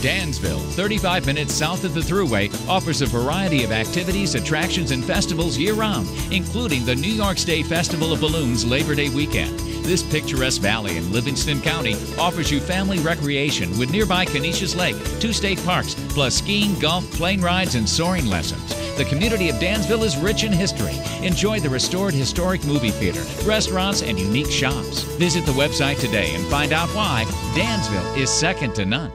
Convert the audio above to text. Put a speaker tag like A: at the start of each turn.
A: Dansville, 35 minutes south of the Thruway, offers a variety of activities, attractions, and festivals year round, including the New York State Festival of Balloons Labor Day weekend. This picturesque valley in Livingston County offers you family recreation with nearby Conesus Lake, two state parks, plus skiing, golf, plane rides, and soaring lessons. The community of Dansville is rich in history. Enjoy the restored historic movie theater, restaurants, and unique shops. Visit the website today and find out why Dansville is second to none.